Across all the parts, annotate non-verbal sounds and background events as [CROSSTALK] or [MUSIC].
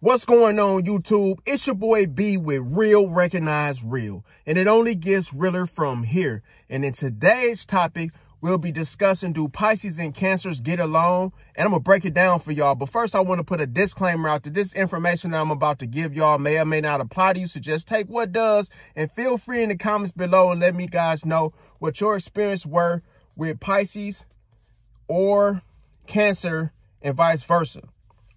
What's going on YouTube? It's your boy B with Real Recognize Real. And it only gets realer from here. And in today's topic, we'll be discussing do Pisces and Cancers get along? And I'm to break it down for y'all. But first, I want to put a disclaimer out that this information that I'm about to give y'all may or may not apply to you. So just take what does and feel free in the comments below and let me guys know what your experience were with Pisces or Cancer and vice versa.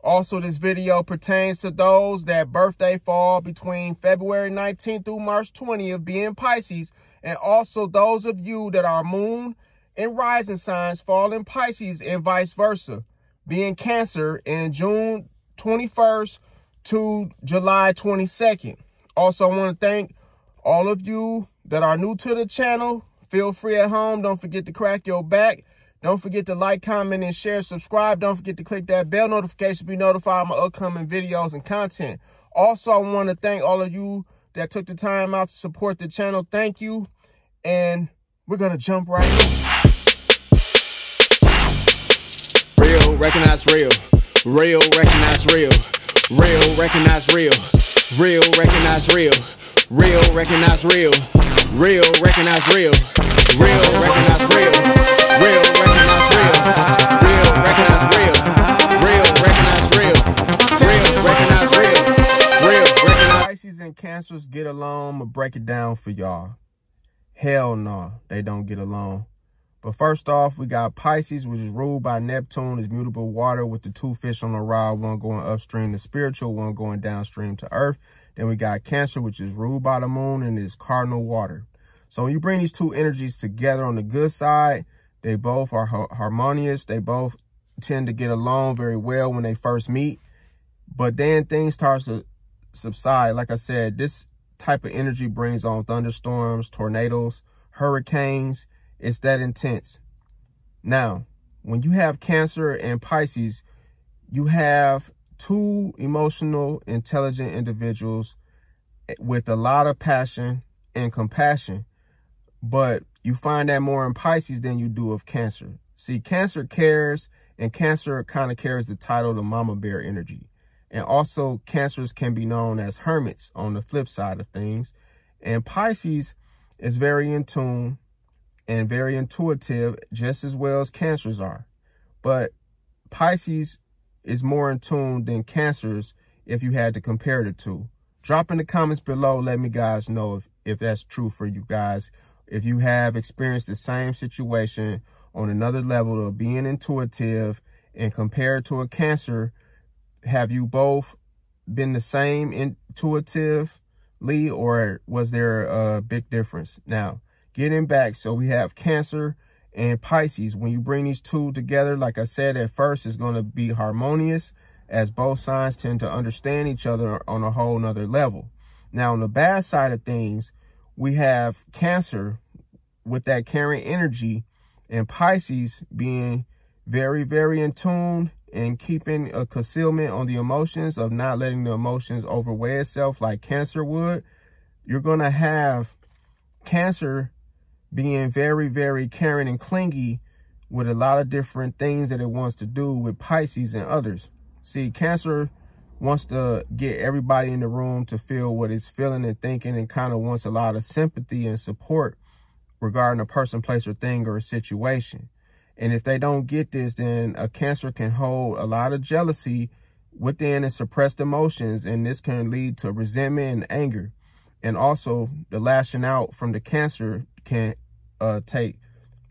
Also, this video pertains to those that birthday fall between February 19th through March 20th, being Pisces, and also those of you that are moon and rising signs fall in Pisces and vice versa, being Cancer in June 21st to July 22nd. Also, I want to thank all of you that are new to the channel. Feel free at home. Don't forget to crack your back. Don't forget to like, comment, and share. Subscribe. Don't forget to click that bell notification to be notified of my upcoming videos and content. Also, I want to thank all of you that took the time out to support the channel. Thank you. And we're going to jump right in. Real, recognize real. Real, recognize real. Real, recognize real. Real, recognize real. Real, recognize real. Real, recognize real. Real, recognize real. Real, recognize real. Real, recognize real. Real, recognize real. Real, recognize real. Real, recognize. Pisces and Cancers get along. I'm going to break it down for y'all. Hell no, they don't get along. But first off, we got Pisces, which is ruled by Neptune, is mutable water with the two fish on the rod, one going upstream to spiritual, one going downstream to earth. Then we got Cancer, which is ruled by the moon and is cardinal water. So when you bring these two energies together on the good side, they both are harmonious. They both tend to get along very well when they first meet. But then things start to subside. Like I said, this type of energy brings on thunderstorms, tornadoes, hurricanes. It's that intense. Now, when you have Cancer and Pisces, you have two emotional, intelligent individuals eh, with a lot of passion and compassion but you find that more in Pisces than you do of Cancer. See, Cancer cares, and Cancer kind of carries the title the mama bear energy. And also, Cancers can be known as hermits on the flip side of things. And Pisces is very in tune and very intuitive, just as well as Cancers are. But Pisces is more in tune than Cancers if you had to compare the two. Drop in the comments below. Let me guys know if, if that's true for you guys if you have experienced the same situation on another level of being intuitive and compared to a cancer, have you both been the same intuitively or was there a big difference? Now, getting back, so we have cancer and Pisces. When you bring these two together, like I said at first, it's going to be harmonious as both signs tend to understand each other on a whole nother level. Now, on the bad side of things, we have Cancer with that caring energy and Pisces being very, very in tune and keeping a concealment on the emotions of not letting the emotions overweigh itself like Cancer would. You're going to have Cancer being very, very caring and clingy with a lot of different things that it wants to do with Pisces and others. See, Cancer wants to get everybody in the room to feel what it's feeling and thinking and kind of wants a lot of sympathy and support regarding a person, place, or thing or a situation. And if they don't get this, then a cancer can hold a lot of jealousy within and suppressed emotions, and this can lead to resentment and anger. And also, the lashing out from the cancer can uh, take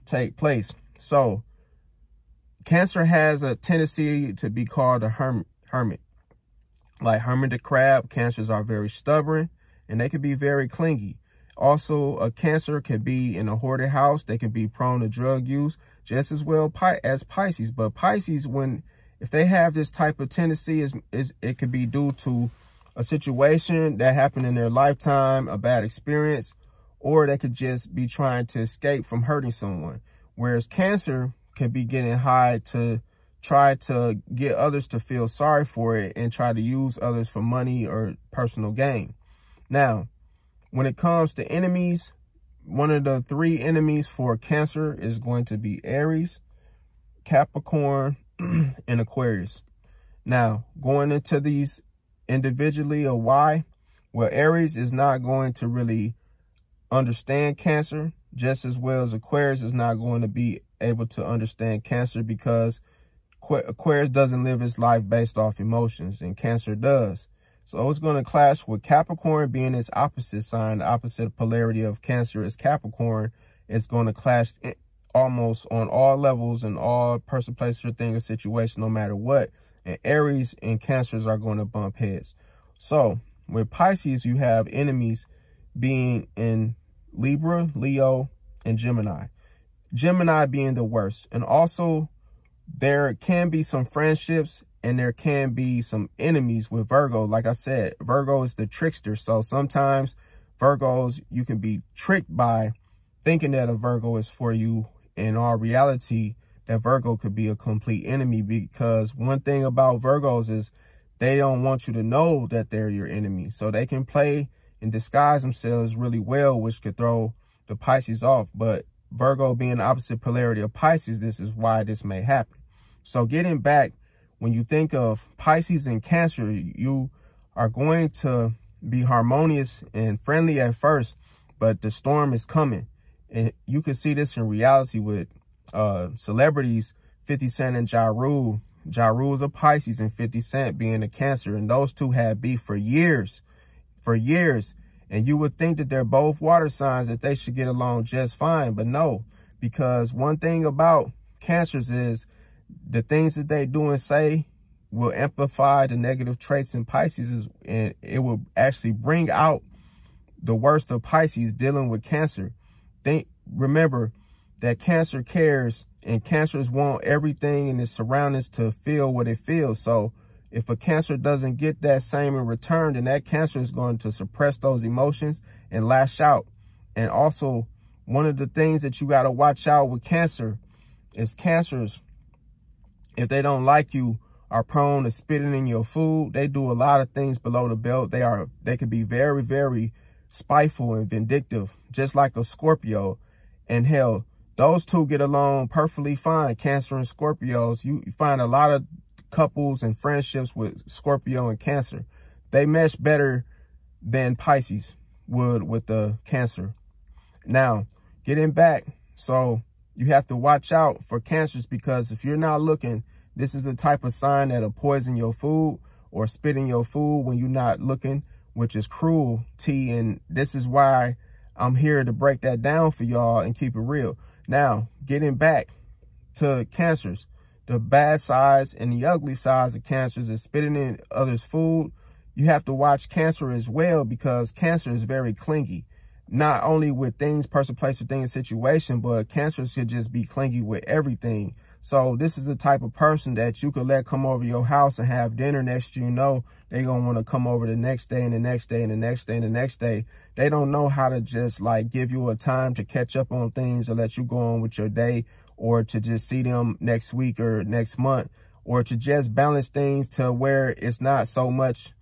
take place. So, cancer has a tendency to be called a herm hermit. Like Hermit the Crab, cancers are very stubborn and they can be very clingy. Also, a cancer can be in a hoarded house. They can be prone to drug use just as well as Pisces. But Pisces, when if they have this type of tendency, is, is it could be due to a situation that happened in their lifetime, a bad experience, or they could just be trying to escape from hurting someone. Whereas Cancer can be getting high to try to get others to feel sorry for it and try to use others for money or personal gain. Now, when it comes to enemies, one of the three enemies for Cancer is going to be Aries, Capricorn, [CLEARS THROAT] and Aquarius. Now, going into these individually or why, well, Aries is not going to really understand Cancer just as well as Aquarius is not going to be able to understand Cancer because Aquarius doesn't live its life based off emotions and Cancer does. So it's going to clash with Capricorn being its opposite sign, the opposite polarity of Cancer is Capricorn. It's going to clash eh, almost on all levels and all person, place, or thing or situation, no matter what. And Aries and Cancers are going to bump heads. So with Pisces, you have enemies being in Libra, Leo, and Gemini. Gemini being the worst. And also, there can be some friendships and there can be some enemies with Virgo. Like I said, Virgo is the trickster. So sometimes Virgos, you can be tricked by thinking that a Virgo is for you. In all reality, that Virgo could be a complete enemy because one thing about Virgos is they don't want you to know that they're your enemy. So they can play and disguise themselves really well, which could throw the Pisces off. But Virgo being the opposite polarity of Pisces, this is why this may happen. So getting back, when you think of Pisces and Cancer, you are going to be harmonious and friendly at first, but the storm is coming. And you can see this in reality with uh, celebrities, 50 Cent and Ja Rule. Ja Rule is a Pisces and 50 Cent being a Cancer. And those two had beef for years, for years. And you would think that they're both water signs, that they should get along just fine. But no, because one thing about Cancers is the things that they do and say will amplify the negative traits in Pisces and it will actually bring out the worst of Pisces dealing with cancer. Think remember that cancer cares and cancers want everything in its surroundings to feel what it feels. So if a cancer doesn't get that same in return, then that cancer is going to suppress those emotions and lash out. And also, one of the things that you got to watch out with cancer is cancers, if they don't like you, are prone to spitting in your food. They do a lot of things below the belt. They are they can be very, very spiteful and vindictive, just like a Scorpio. And hell, those two get along perfectly fine, Cancer and Scorpios. You find a lot of couples and friendships with Scorpio and Cancer. They mesh better than Pisces would with the Cancer. Now, getting back, so you have to watch out for Cancers because if you're not looking, this is a type of sign that'll poison your food or spit in your food when you're not looking, which is cruelty. And this is why I'm here to break that down for y'all and keep it real. Now, getting back to cancers, the bad sides and the ugly sides of cancers is spitting in others' food. You have to watch cancer as well because cancer is very clingy. Not only with things, person, place, or thing, situation, but cancer should just be clingy with everything. So this is the type of person that you could let come over your house and have dinner. Next you know, they going to want to come over the next day and the next day and the next day and the next day. They don't know how to just like give you a time to catch up on things or let you go on with your day or to just see them next week or next month or to just balance things to where it's not so much,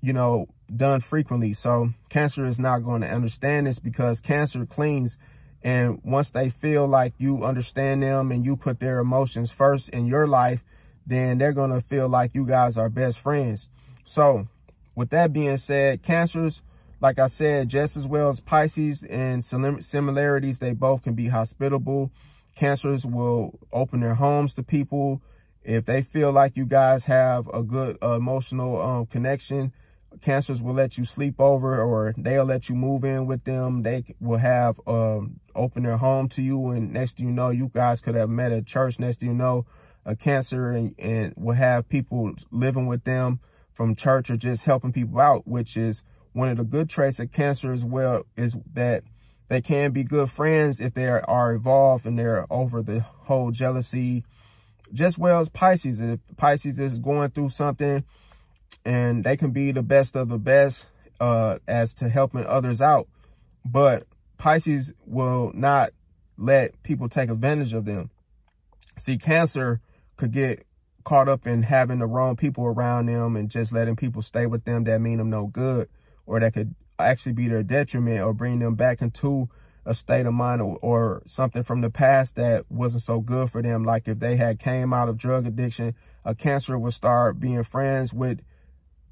you know, done frequently. So cancer is not going to understand this because cancer cleans and once they feel like you understand them and you put their emotions first in your life, then they're going to feel like you guys are best friends. So with that being said, cancers, like I said, just as well as Pisces and similarities, they both can be hospitable. Cancers will open their homes to people. If they feel like you guys have a good emotional um, connection, cancers will let you sleep over or they'll let you move in with them. They will have um, open their home to you. And next you know, you guys could have met at church. Next you know, a cancer and, and will have people living with them from church or just helping people out, which is one of the good traits of cancer as well is that they can be good friends if they are, are involved and they're over the whole jealousy, just well as Pisces. If Pisces is going through something, and they can be the best of the best uh, as to helping others out. But Pisces will not let people take advantage of them. See, Cancer could get caught up in having the wrong people around them and just letting people stay with them that mean them no good or that could actually be their detriment or bring them back into a state of mind or, or, something from the past that wasn't so good for them. Like if they had came out of drug addiction, a cancer would start being friends with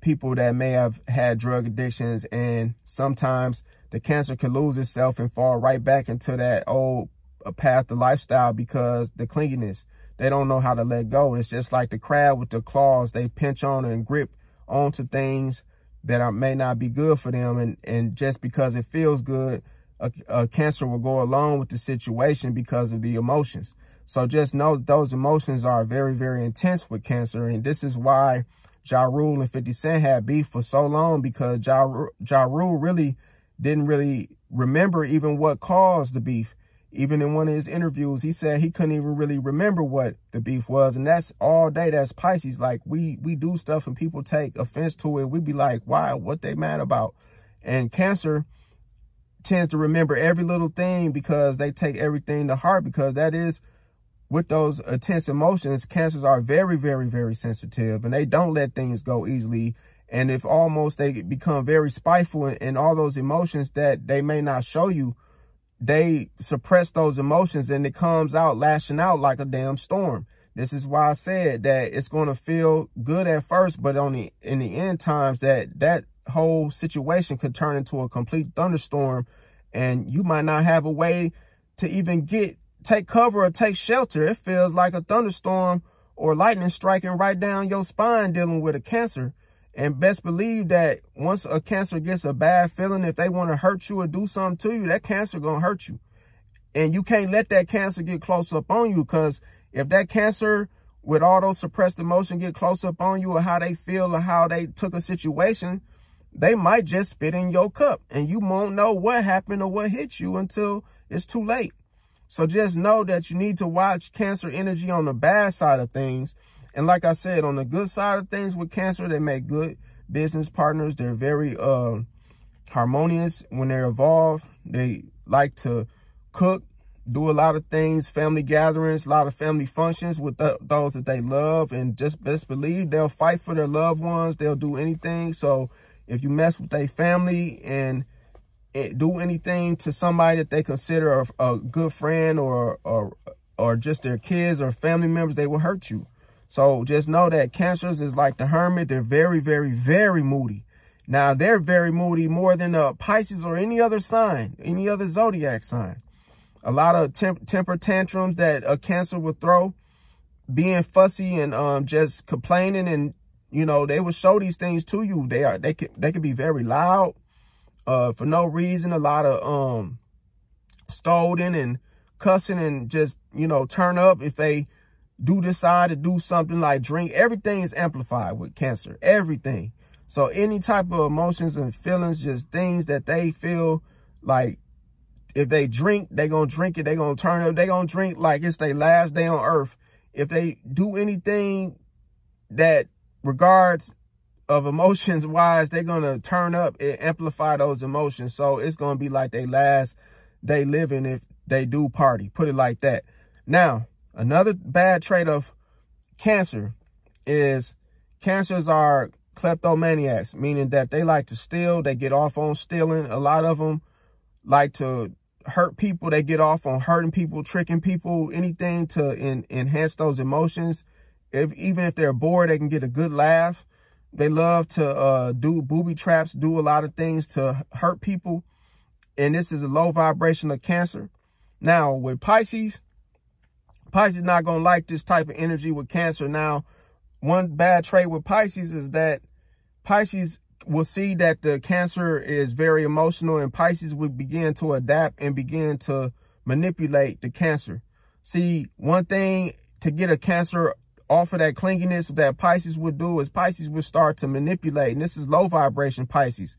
people that may have had drug addictions and sometimes the cancer can lose itself and fall right back into that old uh, path of lifestyle because the clinginess they don't know how to let go. It's just like the crab with the claws they pinch on and grip onto things that are, may not be good for them and and just because it feels good a, a cancer will go along with the situation because of the emotions. So just know those emotions are very very intense with cancer and this is why Ja Rule and 50 Cent had beef for so long because Ja, ja Rule really didn't really remember even what caused the beef. Even in one of his interviews, he said he couldn't even really remember what the beef was. And that's all day. That's Pisces. Like we, we do stuff and people take offense to it. We'd be like, why, what they mad about? And cancer tends to remember every little thing because they take everything to heart because that is with those intense emotions, cancers are very, very, very sensitive and they don't let things go easily. And if almost they become very spiteful and all those emotions that they may not show you, they suppress those emotions and it comes out lashing out like a damn storm. This is why I said that it's going to feel good at first, but on the in the end times that that whole situation could turn into a complete thunderstorm and you might not have a way to even get take cover or take shelter. It feels like a thunderstorm or lightning striking right down your spine dealing with a cancer. And best believe that once a cancer gets a bad feeling, if they want to hurt you or do something to you, that cancer going to hurt you. And you can't let that cancer get close up on you because if that cancer with all those suppressed emotion get close up on you or how they feel or how they took a situation, they might just spit in your cup and you won't know what happened or what hit you until it's too late. So just know that you need to watch cancer energy on the bad side of things. And like I said, on the good side of things with cancer, they make good business partners. They're very uh, harmonious when they're involved. They like to cook, do a lot of things, family gatherings, a lot of family functions with the, those that they love. And just best believe they'll fight for their loved ones. They'll do anything. So if you mess with their family and do anything to somebody that they consider a, a good friend or, or, or just their kids or family members, they will hurt you. So just know that cancers is like the hermit. They're very, very, very moody. Now, they're very moody more than a Pisces or any other sign, any other zodiac sign. A lot of temp temper tantrums that a cancer would throw, being fussy and um, just complaining and, you know, they will show these things to you. They are, they could, they could be very loud uh, for no reason. A lot of um, scolding and cussing and just, you know, turn up if they do decide to do something like drink. Everything is amplified with cancer. Everything. So any type of emotions and feelings, just things that they feel like if they drink, they going to drink it. they going to turn up. they going to drink like it's their last day on earth. If they do anything that regards of emotions wise, they're going to turn up and amplify those emotions. So it's going to be like they last day living if they do party, put it like that. Now, another bad trait of cancer is cancers are kleptomaniacs, meaning that they like to steal. They get off on stealing. A lot of them like to hurt people. They get off on hurting people, tricking people, anything to enhance those emotions. If Even if they're bored, they can get a good laugh. They love to uh, do booby traps, do a lot of things to hurt people. And this is a low vibration of cancer. Now, with Pisces, Pisces not going to like this type of energy with cancer. Now, one bad trait with Pisces is that Pisces will see that the cancer is very emotional and Pisces will begin to adapt and begin to manipulate the cancer. See, one thing to get a cancer off of that clinginess that Pisces would do is Pisces would start to manipulate. And this is low vibration Pisces.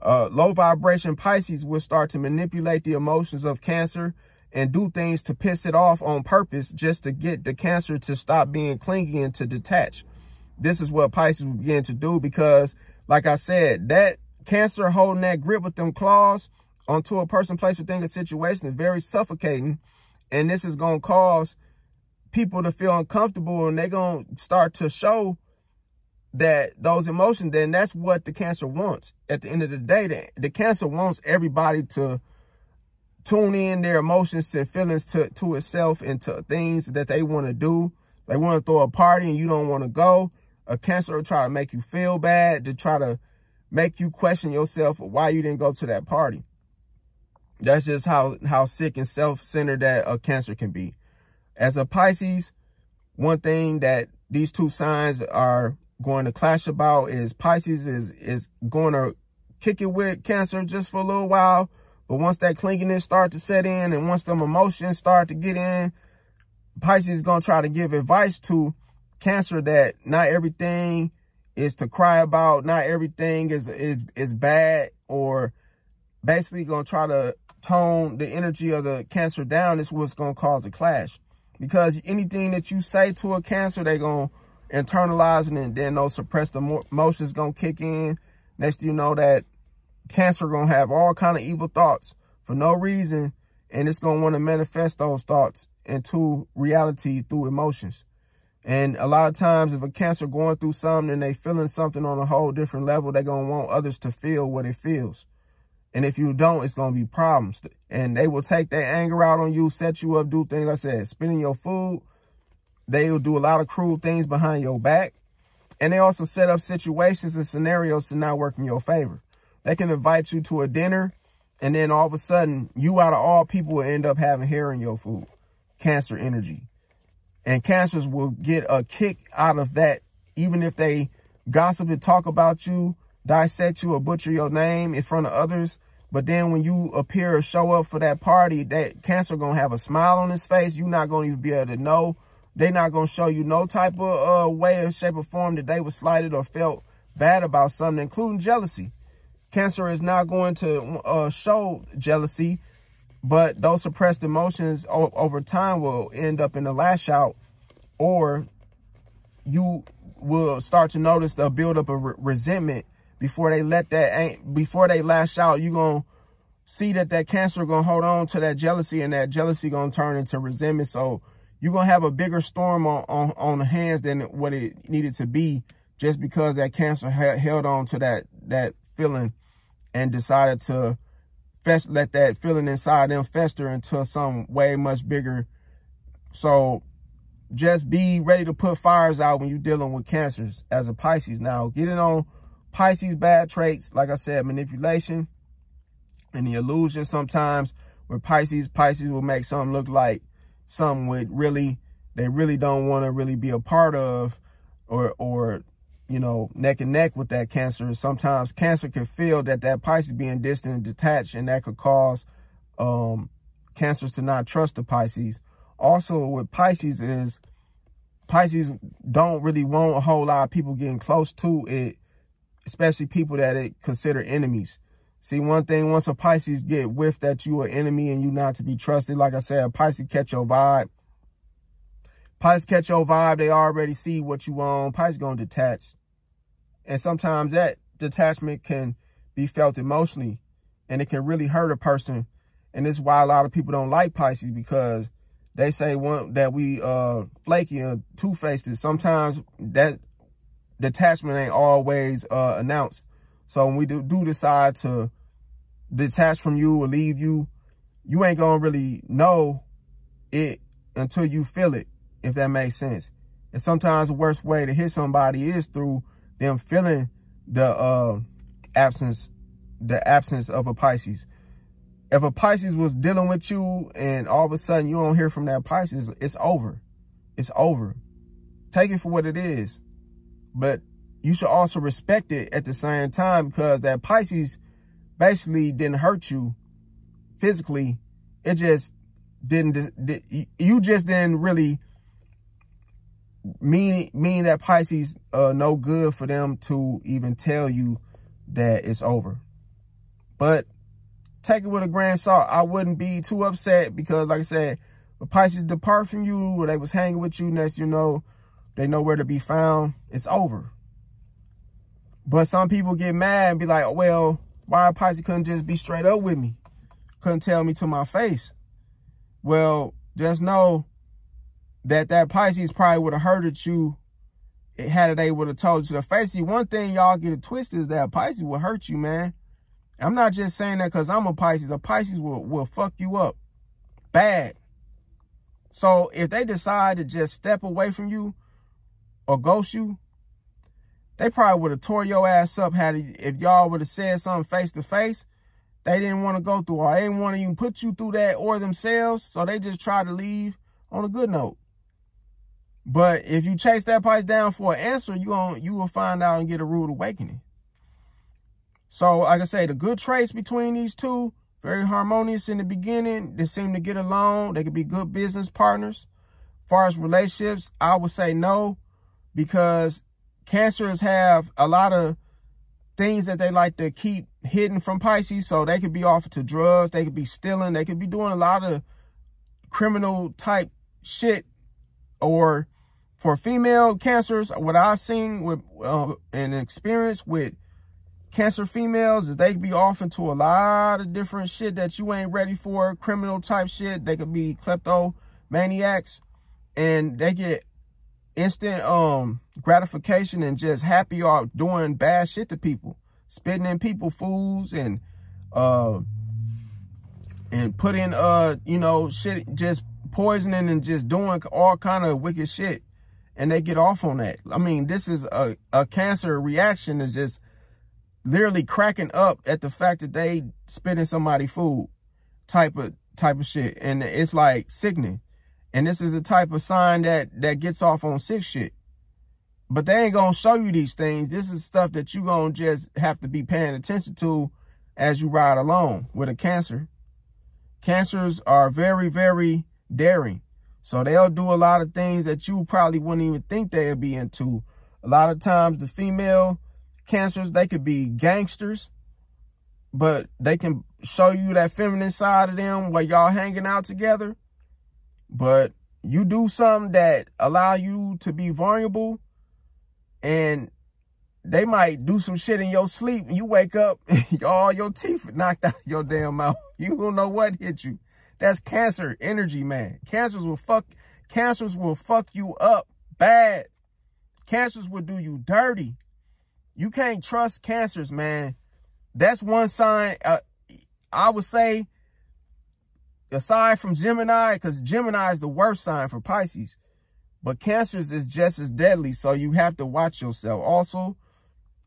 Uh, low vibration Pisces would start to manipulate the emotions of Cancer and do things to piss it off on purpose just to get the Cancer to stop being clingy and to detach. This is what Pisces will begin to do because, like I said, that Cancer holding that grip with them claws onto a person, place, or thing, a situation is very suffocating. And this is going to cause people to feel uncomfortable and they're going to start to show that those emotions, then that's what the cancer wants. At the end of the day, the, the cancer wants everybody to tune in their emotions to feelings to, to itself and to things that they want to do. They want to throw a party and you don't want to go. A cancer will try to make you feel bad, to try to make you question yourself why you didn't go to that party. That's just how, how sick and self-centered that a cancer can be. As a Pisces, one thing that these two signs are going to clash about is Pisces is, is going to kick it with Cancer just for a little while. But once that clinginess start to set in and once them emotions start to get in, Pisces is going to try to give advice to Cancer that not everything is to cry about. Not everything is, is, is bad or basically going to try to tone the energy of the Cancer down. This Is what's going to cause a clash because anything that you say to a Cancer, they're going to internalize it and then those suppressed emotions going to kick in. Next you know that Cancer going to have all kind of evil thoughts for no reason and it's going to want to manifest those thoughts into reality through emotions. And a lot of times if a cancer going through something and they feeling something on a whole different level, they're going to want others to feel what it feels. And if you don't, it's going to be problems. And they will take their anger out on you, set you up, do things like I said, spending your food. They will do a lot of cruel things behind your back. And they also set up situations and scenarios to not work in your favor. They can invite you to a dinner and then all of a sudden, you out of all people will end up having hair in your food. Cancer energy. And cancers will get a kick out of that, even if they gossip and talk about you, dissect you or butcher your name in front of others. But then when you appear or show up for that party, that cancer going to have a smile on his face. You're not going to even be able to know. They're not going to show you no type of uh, way or shape or form that they were slighted or felt bad about something, including jealousy. Cancer is not going to uh, show jealousy, but those suppressed emotions over time will end up in a lash out or you will start to notice the buildup of re resentment before they let that, before they lash out, you're going to see that that cancer going to hold on to that jealousy and that jealousy going to turn into resentment. So you're going to have a bigger storm on, on, on the hands than what it needed to be just because that cancer held on to that, that feeling and decided to fest let that feeling inside them fester into some way much bigger. So just be ready to put fires out when you're dealing with cancers as a Pisces. Now, getting on Pisces bad traits, like I said, manipulation and the illusion sometimes with Pisces, Pisces will make something look like something with really, they really don't want to really be a part of or, or you know, neck and neck with that cancer. Sometimes cancer can feel that that Pisces being distant and detached, and that could cause um, cancers to not trust the Pisces. Also, with Pisces is Pisces don't really want a whole lot of people getting close to it, especially people that it consider enemies. See, one thing, once a Pisces get with that you are enemy and you not to be trusted, like I said, a Pisces catch your vibe. Pisces catch your vibe, they already see what you want. Pisces gonna detach. And sometimes that detachment can be felt emotionally and it can really hurt a person. And this is why a lot of people don't like Pisces because they say one that we uh flaky and two-faced. Sometimes that detachment ain't always uh announced. So when we do, do decide to detach from you or leave you, you ain't gonna really know it until you feel it, if that makes sense. And sometimes the worst way to hit somebody is through them feeling the uh, absence, the absence of a Pisces. If a Pisces was dealing with you and all of a sudden you don't hear from that Pisces, it's over. It's over. Take it for what it is. But you should also respect it at the same time because that Pisces basically didn't hurt you physically. It just didn't, you just didn't really mean mean that Pisces uh no good for them to even tell you that it's over. But take it with a grain of salt. I wouldn't be too upset because like I said, the Pisces depart from you or they was hanging with you next you know they know where to be found, it's over. But some people get mad and be like, well, why Pisces couldn't just be straight up with me? Couldn't tell me to my face. Well, just know that that Pisces probably would have hurted you had they would have told you to the face. See, one thing y'all get it twisted is that Pisces will hurt you, man. I'm not just saying that because I'm a Pisces. A Pisces will, will fuck you up bad. So if they decide to just step away from you or ghost you, they probably would have tore your ass up had if y'all would have said something face to face. They didn't want to go through or they didn't want to even put you through that or themselves. So they just tried to leave on a good note. But if you chase that price down for an answer, you going you will find out and get a rude awakening. So, like I say, the good traits between these two, very harmonious in the beginning. They seem to get along. They could be good business partners. As far as relationships, I would say no, because cancers have a lot of things that they like to keep hidden from Pisces. So they could be off to drugs. They could be stealing. They could be doing a lot of criminal type shit or for female cancers, what I've seen with uh, experience with cancer females is they be off into a lot of different shit that you ain't ready for, criminal type shit. They could be kleptomaniacs and they get instant um gratification and just happy off doing bad shit to people, spitting in people foods and uh and putting uh you know shit just poisoning and just doing all kind of wicked shit and they get off on that. I mean, this is a, a cancer reaction is just literally cracking up at the fact that they spitting somebody food type of type of shit. And it's like sickening. And this is the type of sign that that gets off on sick shit. But they ain't gonna show you these things. This is stuff that you gonna just have to be paying attention to as you ride along with a cancer. Cancers are very, very daring. So they'll do a lot of things that you probably wouldn't even think they'd be into. A lot of times the female cancers, they could be gangsters, but they can show you that feminine side of them while y'all hanging out together. But you do something that allow you to be vulnerable and they might do some shit in your sleep and you wake up and [LAUGHS] all your teeth knocked out your damn mouth. [LAUGHS] You don't know what hit you. That's cancer energy, man. Cancers will fuck cancers will fuck you up bad. Cancers will do you dirty. You can't trust cancers, man. That's one sign. Uh, I would say, aside from Gemini, because Gemini is the worst sign for Pisces. But cancers is just as deadly, so you have to watch yourself. Also,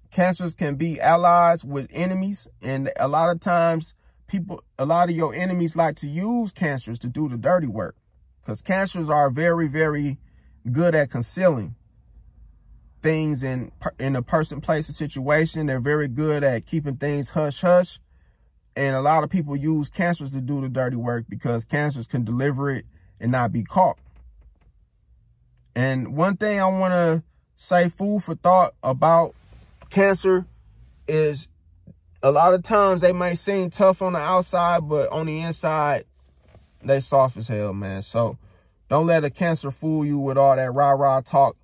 cancers can be allies with enemies. And a lot of times, people, a lot of your enemies like to use cancers to do the dirty work. Because cancers are very, very good at concealing things in in a person, place, or situation. They're very good at keeping things hush hush. And a lot of people use cancers to do the dirty work because cancers can deliver it and not be caught. And one thing I want to say food for thought about cancer is a lot of times they might seem tough on the outside, but on the inside, they soft as hell, man. So don't let a cancer fool you with all that rah-rah talk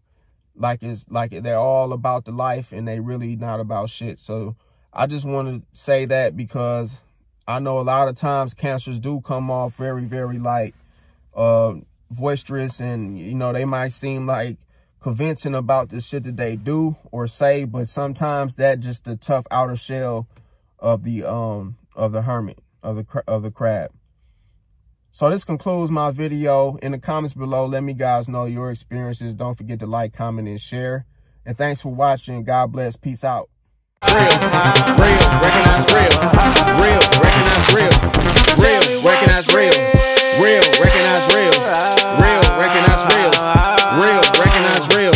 like it's like they're all about the life and they really not about shit. So I just want to say that because I know a lot of times cancers do come off very, very like uh boisterous and you know, they might seem like convincing about the shit that they do or say, but sometimes that just the tough outer shell of the um of the hermit of the of the crab. So this concludes my video. In the comments below, let me guys know your experiences. Don't forget to like, comment, and share. And thanks for watching. God bless. Peace out. Real, real, recognize real, real, recognize real, real, recognize real, real, recognize real, real, recognize real, real, recognize real,